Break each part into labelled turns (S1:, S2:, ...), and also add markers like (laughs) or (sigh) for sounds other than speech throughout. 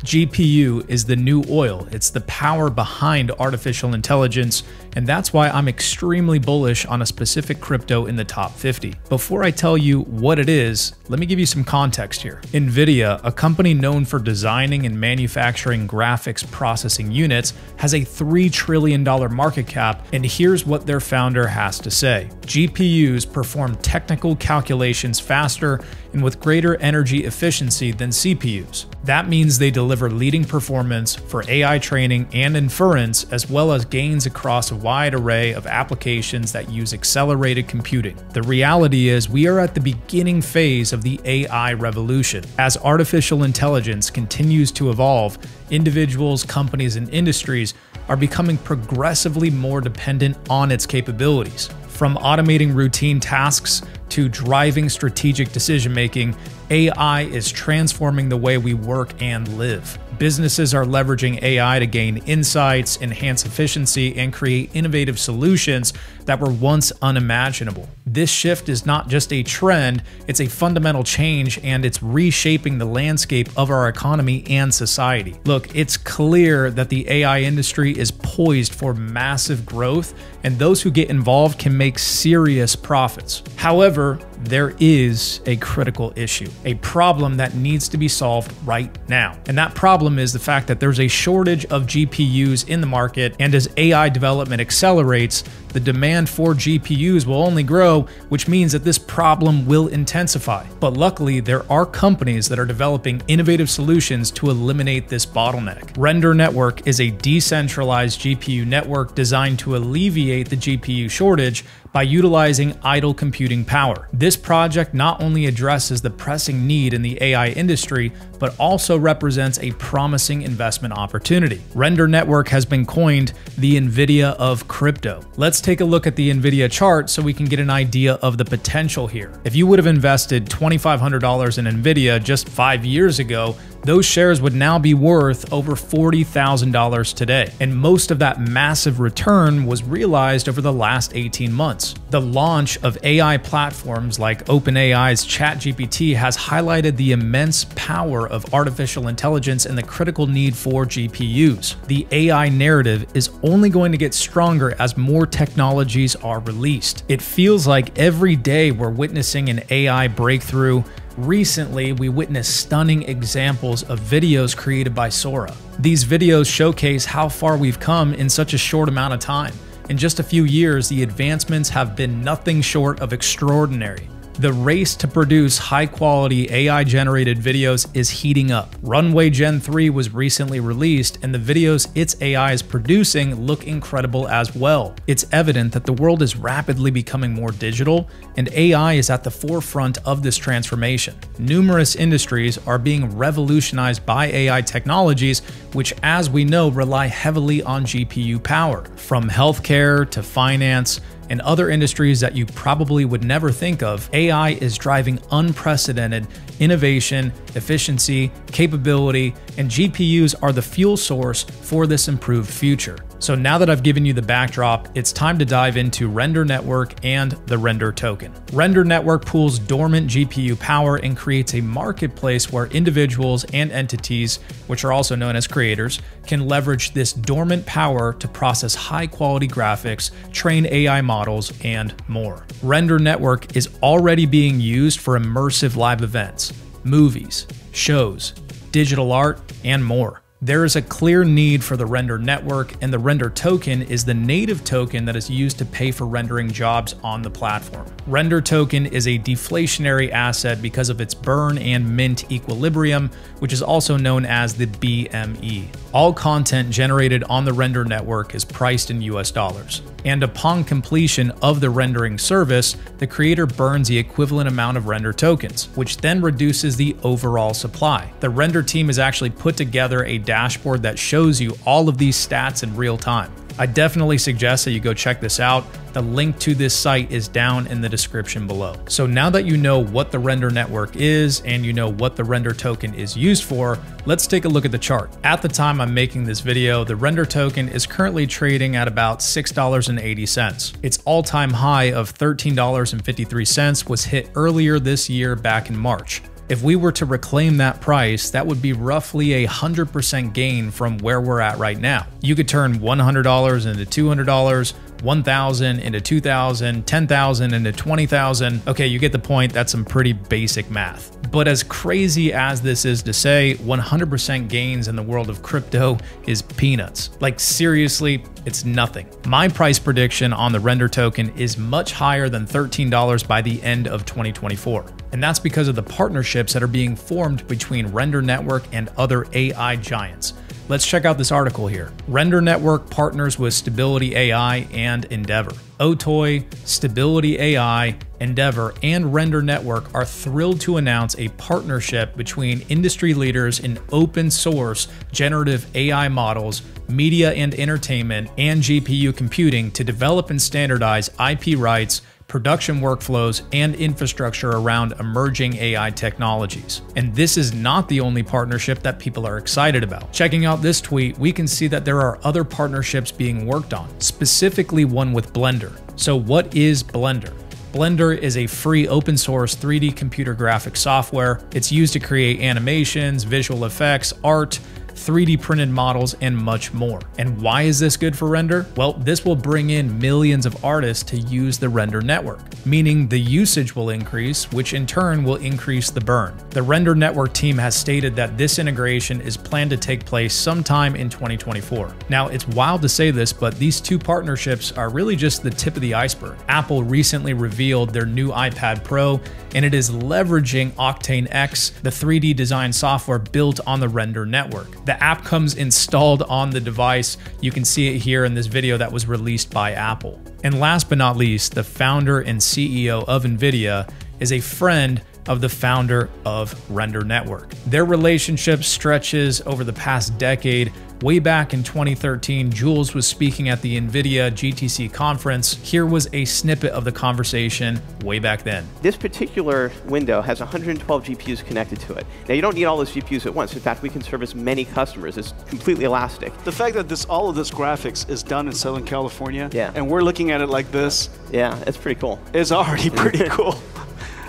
S1: GPU is the new oil. It's the power behind artificial intelligence, and that's why I'm extremely bullish on a specific crypto in the top 50. Before I tell you what it is, let me give you some context here. NVIDIA, a company known for designing and manufacturing graphics processing units, has a $3 trillion market cap, and here's what their founder has to say. GPUs perform technical calculations faster and with greater energy efficiency than CPUs. That means they deliver leading performance for AI training and inference, as well as gains across a wide array of applications that use accelerated computing. The reality is, we are at the beginning phase of the AI revolution. As artificial intelligence continues to evolve, individuals, companies, and industries are becoming progressively more dependent on its capabilities. From automating routine tasks to driving strategic decision making, AI is transforming the way we work and live. Businesses are leveraging AI to gain insights, enhance efficiency, and create innovative solutions that were once unimaginable. This shift is not just a trend, it's a fundamental change and it's reshaping the landscape of our economy and society. Look, it's clear that the AI industry is poised for massive growth and those who get involved can make serious profits. However, ever there is a critical issue, a problem that needs to be solved right now. And that problem is the fact that there's a shortage of GPUs in the market, and as AI development accelerates, the demand for GPUs will only grow, which means that this problem will intensify. But luckily, there are companies that are developing innovative solutions to eliminate this bottleneck. Render Network is a decentralized GPU network designed to alleviate the GPU shortage by utilizing idle computing power. This project not only addresses the pressing need in the AI industry, but also represents a promising investment opportunity. Render Network has been coined the NVIDIA of crypto. Let's take a look at the NVIDIA chart so we can get an idea of the potential here. If you would have invested $2,500 in NVIDIA just five years ago, those shares would now be worth over $40,000 today. And most of that massive return was realized over the last 18 months. The launch of AI platforms like OpenAI's ChatGPT has highlighted the immense power of artificial intelligence and the critical need for GPUs. The AI narrative is only going to get stronger as more technologies are released. It feels like every day we're witnessing an AI breakthrough Recently, we witnessed stunning examples of videos created by Sora. These videos showcase how far we've come in such a short amount of time. In just a few years, the advancements have been nothing short of extraordinary. The race to produce high quality AI generated videos is heating up. Runway Gen 3 was recently released, and the videos its AI is producing look incredible as well. It's evident that the world is rapidly becoming more digital, and AI is at the forefront of this transformation. Numerous industries are being revolutionized by AI technologies, which, as we know, rely heavily on GPU power. From healthcare to finance, and other industries that you probably would never think of, AI is driving unprecedented innovation, efficiency, capability, and GPUs are the fuel source for this improved future. So now that I've given you the backdrop, it's time to dive into Render Network and the Render token. Render Network pools dormant GPU power and creates a marketplace where individuals and entities, which are also known as creators, can leverage this dormant power to process high quality graphics, train AI models, and more. Render Network is already being used for immersive live events, movies, shows, digital art, and more. There is a clear need for the render network, and the render token is the native token that is used to pay for rendering jobs on the platform. Render token is a deflationary asset because of its burn and mint equilibrium, which is also known as the BME. All content generated on the render network is priced in US dollars. And upon completion of the rendering service, the creator burns the equivalent amount of render tokens, which then reduces the overall supply. The render team has actually put together a dashboard that shows you all of these stats in real time. I definitely suggest that you go check this out. The link to this site is down in the description below. So now that you know what the render network is and you know what the render token is used for, let's take a look at the chart. At the time I'm making this video, the render token is currently trading at about $6.80. Its all-time high of $13.53 was hit earlier this year back in March. If we were to reclaim that price, that would be roughly a 100% gain from where we're at right now. You could turn $100 into $200, 1,000 into 2,000, 10,000 into 20,000. Okay, you get the point. That's some pretty basic math. But as crazy as this is to say, 100% gains in the world of crypto is peanuts. Like, seriously, it's nothing. My price prediction on the Render token is much higher than $13 by the end of 2024. And that's because of the partnerships that are being formed between Render Network and other AI giants. Let's check out this article here. Render Network partners with Stability AI and Endeavor. Otoy, Stability AI, Endeavor, and Render Network are thrilled to announce a partnership between industry leaders in open source generative AI models, media and entertainment, and GPU computing to develop and standardize IP rights production workflows, and infrastructure around emerging AI technologies. And this is not the only partnership that people are excited about. Checking out this tweet, we can see that there are other partnerships being worked on, specifically one with Blender. So what is Blender? Blender is a free open source 3D computer graphics software. It's used to create animations, visual effects, art, 3D printed models, and much more. And why is this good for Render? Well, this will bring in millions of artists to use the Render network, meaning the usage will increase, which in turn will increase the burn. The Render network team has stated that this integration is planned to take place sometime in 2024. Now, it's wild to say this, but these two partnerships are really just the tip of the iceberg. Apple recently revealed their new iPad Pro, and it is leveraging Octane X, the 3D design software built on the Render network. The app comes installed on the device. You can see it here in this video that was released by Apple. And last but not least, the founder and CEO of NVIDIA is a friend of the founder of Render Network. Their relationship stretches over the past decade Way back in 2013, Jules was speaking at the NVIDIA GTC conference. Here was a snippet of the conversation way back then.
S2: This particular window has 112 GPUs connected to it. Now, you don't need all those GPUs at once. In fact, we can service many customers. It's completely elastic.
S3: The fact that this all of this graphics is done in Southern California,
S2: yeah.
S3: and we're looking at it like this.
S2: Yeah, it's pretty cool.
S3: It's already pretty (laughs) cool.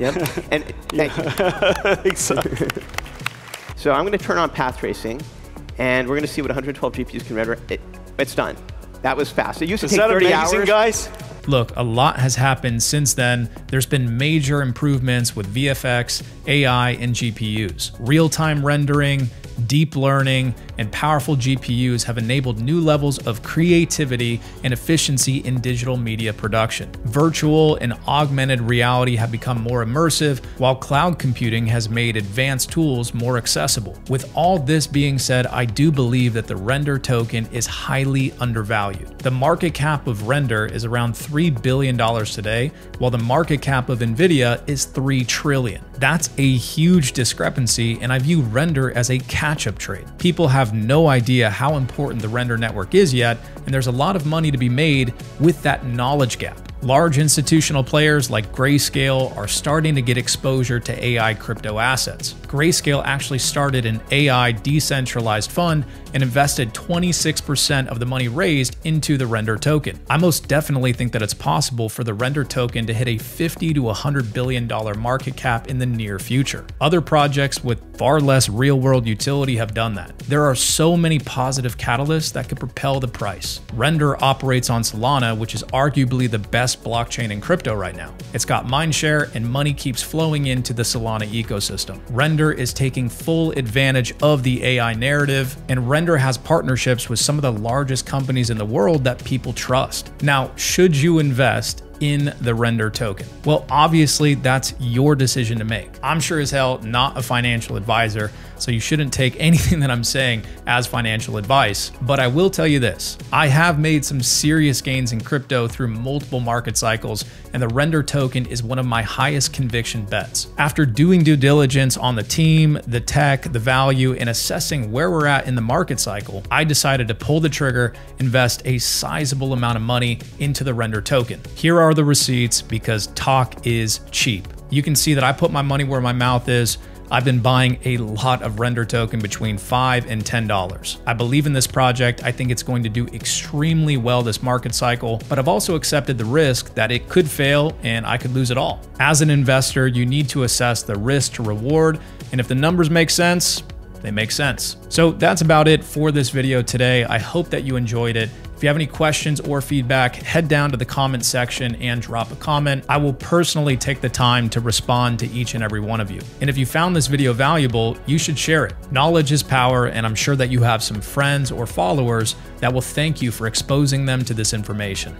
S2: yep. And (laughs) thank you. exactly. so I'm going to turn on path tracing and we're going to see what 112 GPUs can render. It, it's done. That was fast. It used to
S3: Is
S2: take 30
S3: amazing,
S2: hours.
S3: guys?
S1: Look, a lot has happened since then. There's been major improvements with VFX, AI, and GPUs. Real time rendering, deep learning, and powerful GPUs have enabled new levels of creativity and efficiency in digital media production. Virtual and augmented reality have become more immersive, while cloud computing has made advanced tools more accessible. With all this being said, I do believe that the Render token is highly undervalued. The market cap of Render is around $3 billion today, while the market cap of Nvidia is $3 trillion. That's a huge discrepancy, and I view Render as a catch up trade. People have no idea how important the Render network is yet, and there's a lot of money to be made with that knowledge gap. Large institutional players like Grayscale are starting to get exposure to AI crypto assets. Grayscale actually started an AI decentralized fund and invested 26% of the money raised into the Render token. I most definitely think that it's possible for the Render token to hit a 50 to 100 billion dollar market cap in the near future. Other projects with far less real-world utility have done that. There are so many positive catalysts that could propel the price. Render operates on Solana, which is arguably the best blockchain in crypto right now. It's got mindshare and money keeps flowing into the Solana ecosystem. Render is taking full advantage of the AI narrative, and Render has partnerships with some of the largest companies in the world that people trust. Now, should you invest in the render token? Well, obviously, that's your decision to make. I'm sure as hell not a financial advisor, so you shouldn't take (laughs) anything that I'm saying as financial advice. But I will tell you this I have made some serious gains in crypto through multiple market cycles, and the render token is one of my highest conviction bets. After doing due diligence on the team, the tech, the value, and assessing where we're at in the market cycle, I decided to pull the trigger, invest a sizable amount of money into the render token. Here are the receipts because talk is cheap. You can see that I put my money where my mouth is. I've been buying a lot of Render token between 5 and $10. I believe in this project. I think it's going to do extremely well this market cycle, but I've also accepted the risk that it could fail and I could lose it all. As an investor, you need to assess the risk to reward, and if the numbers make sense, they make sense. So that's about it for this video today. I hope that you enjoyed it. If you have any questions or feedback, head down to the comment section and drop a comment. I will personally take the time to respond to each and every one of you. And if you found this video valuable, you should share it. Knowledge is power, and I'm sure that you have some friends or followers that will thank you for exposing them to this information.